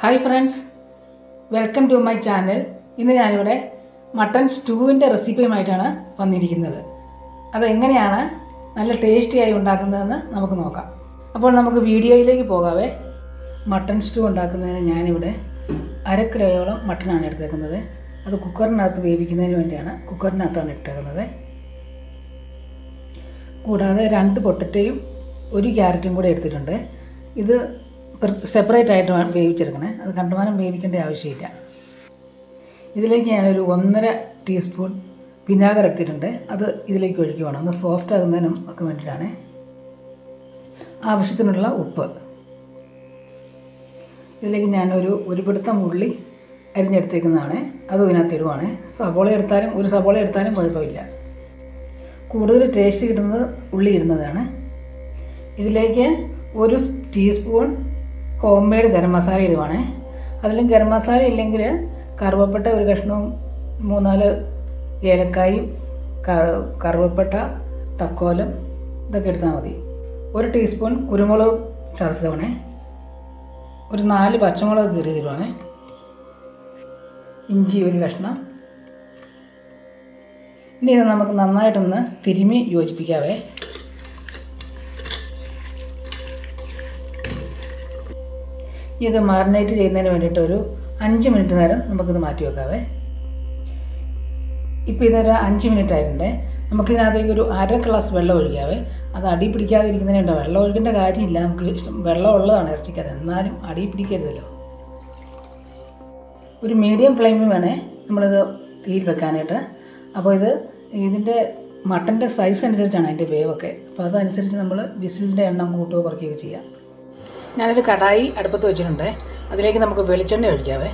Hi friends welcome to my channel ഇന്ന് ഞാനിവിടെ mutton സ്റ്റൂവിന്റെ റെസിപ്പിയുമായിട്ടാണ് വന്നിരിക്കുന്നത്. അതെങ്ങനെയാണ് നല്ല ടേസ്റ്റിയായി ഉണ്ടാക്കുന്നതെന്ന് നമുക്ക് നോക്കാം. അപ്പോൾ നമുക്ക് വീഡിയോയിലേക്ക് പോകാവേ. മട്ടൺ സ്റ്റൂ ഉണ്ടാക്കുന്നതിന് ഞാനിവിടെ അര കിലോയോളം മട്ടനാണ് എടുത്തേക്കുന്നത്. അത് കുക്കറിനകത്ത് വേവിക്കുന്നതിന് വേണ്ടിയാണ് കുക്കറിനകത്താണ് ഇട്ടേക്കുന്നത്. കൂടാതെ രണ്ട് പൊട്ടറ്റയും ഒരു ക്യാരറ്റും കൂടെ എടുത്തിട്ടുണ്ട്. ഇത് സെപ്പറേറ്റ് ആയിട്ട് വേവിച്ചെടുക്കണേ. അത് കണ്ടുമാനം വേവിക്കേണ്ട ആവശ്യമില്ല. ഇതിലേക്ക് ഞാനൊരു ഒന്നര ടീസ്പൂൺ വിനാഗർ എടുത്തിട്ടുണ്ട്. അത് ഇതിലേക്ക് ഒഴിക്കുവാണ് ഒന്ന് സോഫ്റ്റ് ആകുന്നതിനും ഒക്കെ വേണ്ടിയിട്ടാണ്. ആവശ്യത്തിനുള്ള ഉപ്പ്. ഇതിലേക്ക് ഞാനൊരു ഒരു പിടുത്തം ഉള്ളി അരിഞ്ഞെടുത്തേക്കുന്നതാണ്. അതും ഇതിനകത്ത് ഇടുവാണ്. സവോള എടുത്താലും ഒരു സവോള എടുത്താലും കുഴപ്പമില്ല. കൂടുതൽ ടേസ്റ്റ് കിട്ടുന്നത് ഉള്ളി ഇടുന്നതാണ്. ഇതിലേക്ക് ഒരു teaspoon home made garam masala ഇടുവാണേ. അതിലും ഗരം മസാല ഇല്ലെങ്കിൽ കറുവപ്പട്ട ഒരു കഷ്ണവും മൂന്നാൽ ഏലക്കായും കറുവപ്പട്ട തക്കോലം ഇതൊക്കെ എടുത്താൽ മതി. ഒരു ടീസ്പൂൺ കുരുമുളക് ചതച്ചതവണേ ഒരു നാല് പച്ചമുളക് കീറി തരുവാണേ ഇഞ്ചി ഒരു കഷ്ണം. ഇനി ഇത് നമുക്ക് നന്നായിട്ടൊന്ന് തിരുമി യോജിപ്പിക്കാവേ. ഇത് മാറിനേറ്റ് ചെയ്യുന്നതിന് വേണ്ടിയിട്ട് ഒരു അഞ്ച് മിനിറ്റ് നേരം നമുക്കിത് മാറ്റി വെക്കാവേ. ഇപ്പോൾ ഇതൊരു അഞ്ച് മിനിറ്റ് ആയിട്ടുണ്ട്. നമുക്കിതിനകത്തേക്ക് ഒരു അര ഗ്ലാസ് വെള്ളം ഒഴിക്കാവേ. അത് അടി പിടിക്കാതിരിക്കുന്നതിനുണ്ട് വെള്ളം ഒഴിക്കേണ്ട കാര്യമില്ല. നമുക്ക് ഇഷ്ടം വെള്ളം ഉള്ളതാണ് ഇറച്ചിക്കത് എന്നാലും അടി പിടിക്കരുതല്ലോ. ഒരു മീഡിയം ഫ്ലെയിമിൽ വേണേ നമ്മളിത് തീയിൽ വെക്കാനായിട്ട്. അപ്പോൾ ഇത് ഇതിന്റെ മട്ടന്റെ സൈസ് അനുസരിച്ചാണ് അതിന്റെ വേവൊക്കെ. അപ്പോൾ അതനുസരിച്ച് നമ്മൾ വിസിലിന്റെ എണ്ണം കൂട്ടുകയോ കുറയ്ക്കുകയോ ചെയ്യാം. ഞാനൊരു കടായി അടുപ്പത്ത് വെച്ചിട്ടുണ്ട്. അതിലേക്ക് നമുക്ക് വെളിച്ചെണ്ണ ഒഴിക്കാവേ.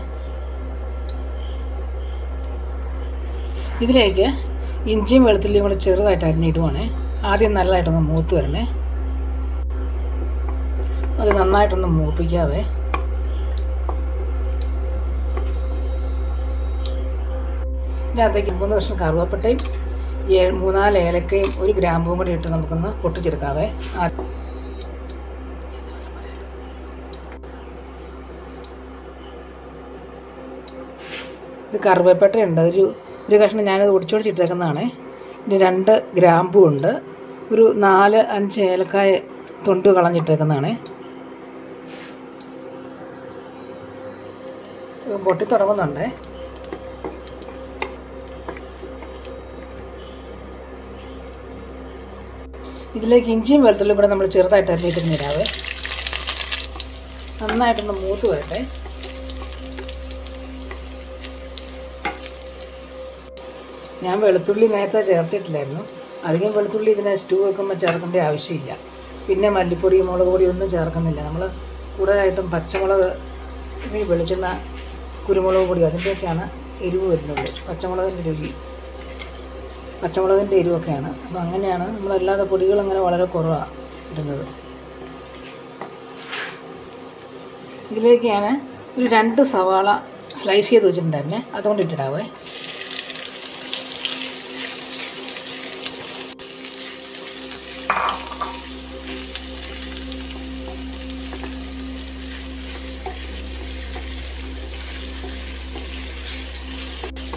ഇതിലേക്ക് ഇഞ്ചിയും വെളുത്തുള്ളിയും കൂടെ ചെറുതായിട്ട് അരിഞ്ഞിടുവാണ് ആദ്യം നല്ലതായിട്ടൊന്ന് മൂത്ത് വരണേ. അത് നന്നായിട്ടൊന്ന് മൂപ്പിക്കാവേ. ഇതിനകത്തേക്ക് മൂന്ന് കഷ്ണം കറുവപ്പട്ടയും മൂന്നാൽ ഏലക്കയും ഒരു ഗ്രാമ്പും കൂടി ഇട്ട് നമുക്കൊന്ന് പൊട്ടിച്ചെടുക്കാവേ. ആ- ഇത് കറുവേപ്പട്ടയുണ്ട് ഒരു ഒരു കഷ്ണം ഞാനത് ഒടിച്ചൊടിച്ചിട്ടേക്കുന്നതാണ് ഇതിന് രണ്ട് ഗ്രാമ്പും ഉണ്ട്. ഒരു നാല് അഞ്ച് ഏലക്കായ തൊണ്ട് കളഞ്ഞിട്ടേക്കുന്നതാണ്. പൊട്ടി തുടങ്ങുന്നുണ്ട്. ഇതിലേക്ക് ഇഞ്ചിയും വെളുത്തുള്ളിയും കൂടെ നമ്മൾ ചെറുതായിട്ട് അരിഞ്ഞിട്ടിരുന്നിടാവേ നന്നായിട്ടൊന്ന് മൂത്ത് വരട്ടെ. ഞാൻ വെളുത്തുള്ളി നേരത്തെ ചേർത്തിട്ടില്ലായിരുന്നു. അധികം വെളുത്തുള്ളി ഇതിനെ സ്റ്റൂ വെക്കുമ്പോൾ ചേർക്കേണ്ട ആവശ്യമില്ല. പിന്നെ മല്ലിപ്പൊടി മുളക് പൊടി ഒന്നും ചേർക്കുന്നില്ല. നമ്മൾ കൂടുതലായിട്ടും പച്ചമുളക് വെളിച്ചെണ്ണ കുരുമുളക് പൊടി അതിന്റെയൊക്കെയാണ് എരിവ് വരുന്നത്. പച്ചമുളകിന്റെ രുചി പച്ചമുളകിന്റെ എരിവൊക്കെയാണ്. അപ്പോൾ അങ്ങനെയാണ് നമ്മളല്ലാതെ പൊടികൾ അങ്ങനെ വളരെ കുറവാണ് ഇടുന്നത് ഇതിലേക്ക് ഞാൻ ഒരു രണ്ട് സവാള സ്ലൈസ് ചെയ്ത് വെച്ചിട്ടുണ്ടായിരുന്നേ. അതുകൊണ്ട് ഇട്ടിടാവേ.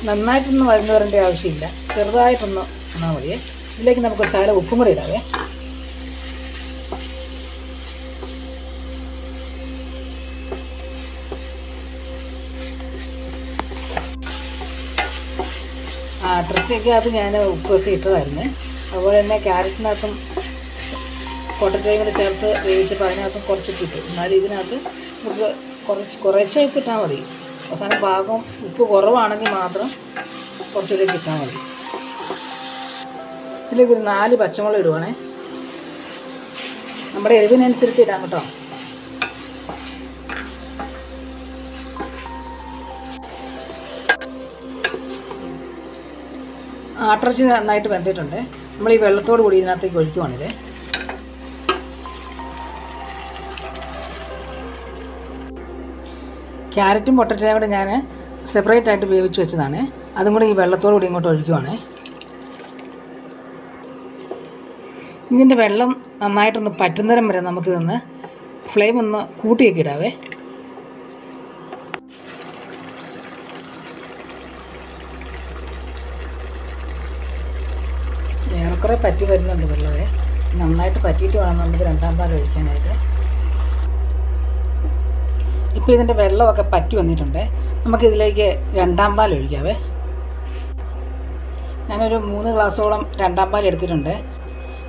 നന്നായിട്ടൊന്നും വഴന്നു വരേണ്ട ആവശ്യമില്ല. ചെറുതായിട്ടൊന്ന് എന്നാൽ മതിയേ. ഇതിലേക്ക് നമുക്ക് ശാല ഉപ്പും കൂടി ഇടാവേ. ആ ട്രിക്കൊക്കെ അത് ഞാൻ ഉപ്പൊക്കെ ഇട്ടതായിരുന്നു. അതുപോലെ തന്നെ ക്യാരറ്റിനകത്തും പൊട്ടറ്റോയും കൂടെ ചേർത്ത് വേവിച്ചപ്പോൾ അതിനകത്തും കുറച്ചിട്ട് ഇട്ടു എന്നാലും ഇതിനകത്ത് നമുക്ക് കുറച്ച് കുറേശ്ശേ ഇട്ടാൽ മതി. അവസാനം പാകം ഉപ്പ് കുറവാണെങ്കിൽ മാത്രം കുറച്ചുകൂടി ഇട്ടാൽ മതി. ഇതിലേക്ക് ഒരു നാല് പച്ചമുളക് ഇടുവാണേ. നമ്മുടെ എരിവിനനുസരിച്ച് ഇടാം കേട്ടോ. ആട്ടിറച്ചി നന്നായിട്ട് വെന്തിട്ടുണ്ട്. നമ്മൾ ഈ വെള്ളത്തോട് കൂടി ഇതിനകത്തേക്ക് ഒഴിക്കുവാണിത്. ക്യാരറ്റും പൊട്ടറ്റയും കൂടെ ഞാൻ സെപ്പറേറ്റ് ആയിട്ട് വേവിച്ച് വെച്ചതാണ്. അതും കൂടി ഈ വെള്ളത്തോടു കൂടി ഇങ്ങോട്ട് ഒഴിക്കുവാണ്. ഇതിന്റെ വെള്ളം നന്നായിട്ടൊന്ന് പറ്റുന്നേരം വരെ നമുക്ക് നിന്ന് ഫ്ലെയിം ഒന്ന് കൂട്ടിയൊക്കെ ഇടാവേ. ഏറെക്കുറെ പറ്റി വരുന്നുണ്ട് വെള്ളമേ. നന്നായിട്ട് പറ്റിയിട്ട് വേണം നമുക്ക് രണ്ടാം പാൽ ഒഴിക്കാനായിട്ട്. ഇപ്പോൾ ഇതിന്റെ വെള്ളമൊക്കെ പറ്റി വന്നിട്ടുണ്ട്. നമുക്കിതിലേക്ക് രണ്ടാം പാൽ ഒഴിക്കാവേ. ഞാനൊരു മൂന്ന് ഗ്ലാസ്സോളം രണ്ടാം പാൽ എടുത്തിട്ടുണ്ട്.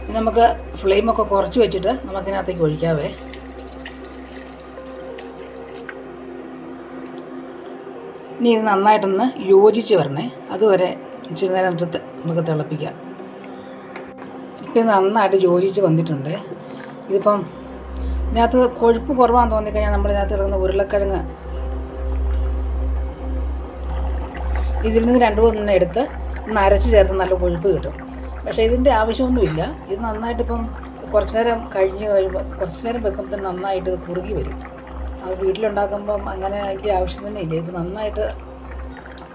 ഇനി നമുക്ക് ഫ്ലെയിമൊക്കെ കുറച്ച് വെച്ചിട്ട് നമുക്കിതിനകത്തേക്ക് ഒഴിക്കാവേ. ഇനി ഇത് നന്നായിട്ടൊന്ന് യോജിച്ച് വരണേ. അതുവരെ ഇച്ചിരി നേരം നമുക്ക് തിളപ്പിക്കാം. ഇപ്പം നന്നായിട്ട് യോജിച്ച് വന്നിട്ടുണ്ട്. ഇതിപ്പം ഇതിനകത്ത് കൊഴുപ്പ് കുറവാന്ന് തോന്നിക്കഴിഞ്ഞാൽ നമ്മൾ ഇതിനകത്ത് ഇടുന്ന ഉരുളക്കിഴങ്ങ്. ഇതിൽ നിന്ന് രണ്ട് മൂന്നെണ്ണം എടുത്ത് ഒന്ന് അരച്ച് ചേർത്ത് നല്ല കൊഴുപ്പ് കിട്ടും. പക്ഷേ ഇതിന്റെ ആവശ്യമൊന്നുമില്ല. ഇത് നന്നായിട്ടിപ്പം കുറച്ച് നേരം കഴിഞ്ഞ് കഴിയുമ്പോൾ കുറച്ച് നേരം വെക്കുമ്പോൾ നന്നായിട്ട് ഇത് കുറുകി വരും. അത് വീട്ടിലുണ്ടാക്കുമ്പം അങ്ങനെ അതിന്റെ ആവശ്യം തന്നെ ഇല്ല. ഇത് നന്നായിട്ട്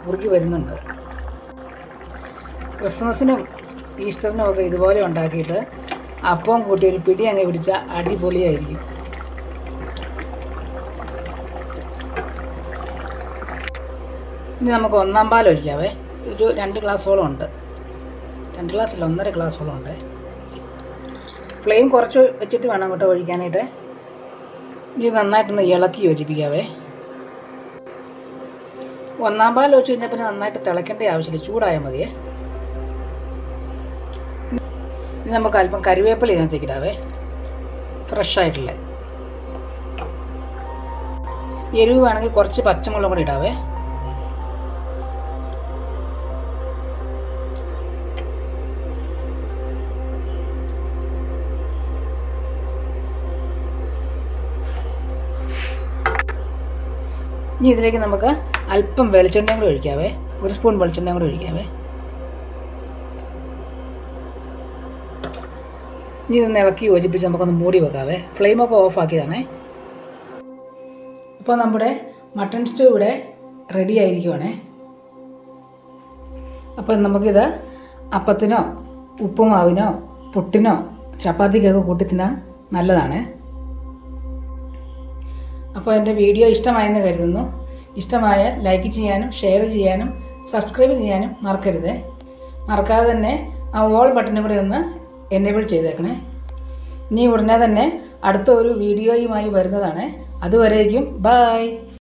കുറുകി വരുന്നുണ്ട്. ക്രിസ്മസിനും ഈസ്റ്ററിനും ഒക്കെ ഇതുപോലെ ഉണ്ടാക്കിയിട്ട് അപ്പം കൂട്ടി ഒരു പിടി അങ്ങ് പിടിച്ചാൽ അടിപൊളിയായിരിക്കും. ഇനി നമുക്ക് ഒന്നാം പാൽ ഒഴിക്കാവേ. ഒരു രണ്ട് ഗ്ലാസ്സോളം ഉണ്ട്. രണ്ട് ഗ്ലാസ്സില്ല ഒന്നര ഗ്ലാസ്സോളം ഉണ്ട്. ഫ്ലെയിം കുറച്ച് വെച്ചിട്ട് വേണം കേട്ടോ ഒഴിക്കാനായിട്ട്. ഇനി നന്നായിട്ടൊന്ന് ഇളക്കി യോജിപ്പിക്കാവേ. ഒന്നാം പാൽ ഒഴിച്ച് കഴിഞ്ഞാൽ പിന്നെ നന്നായിട്ട് തിളയ്ക്കേണ്ട ആവശ്യമില്ല. ചൂടായാൽ മതിയേ. ഇനി നമുക്ക് അല്പം കറിവേപ്പില ഇതിനകത്തേക്ക് ഇടാവേ. ഫ്രഷ് ആയിട്ടുള്ള. എരിവ് വേണമെങ്കിൽ കുറച്ച് പച്ചമുളകും കൂടി ഇടാവേ. ഇനി ഇതിലേക്ക് നമുക്ക് അല്പം വെളിച്ചെണ്ണ കൂടി ഒഴിക്കാവേ. ഒരു സ്പൂൺ വെളിച്ചെണ്ണ കൂടി ഒഴിക്കാവേ. ഇനി ഒന്ന് ഇളക്കി യോജിപ്പിച്ച് നമുക്കൊന്ന് മൂടി വെക്കാവേ. ഫ്ലെയിമൊക്കെ ഓഫാക്കിയതാണേ ഇപ്പോൾ നമ്മുടെ മട്ടൺ സ്റ്റൂ ഇവിടെ റെഡി ആയിരിക്കുവാണേ. അപ്പം നമുക്കിത് അപ്പത്തിനോ ഉപ്പുമാവിനോ പുട്ടിനോ ചപ്പാത്തിക്കൊക്കെ കൂട്ടി തിന്നാൻ നല്ലതാണ്. അപ്പോൾ എന്റെ വീഡിയോ ഇഷ്ടമായെന്ന് കരുതുന്നു. ഇഷ്ടമായ ലൈക്ക് ചെയ്യാനും ഷെയർ ചെയ്യാനും സബ്സ്ക്രൈബ് ചെയ്യാനും മറക്കരുത്. മറക്കാതെ തന്നെ ആ ഓൾ ബട്ടനും കൂടി ഒന്ന് എനേബിൾ ചെയ്തേക്കണേ. ഇനി ഉടനെ തന്നെ അടുത്ത ഒരു വീഡിയോയുമായി വരുന്നതാണ്. അതുവരേക്കും ബായ്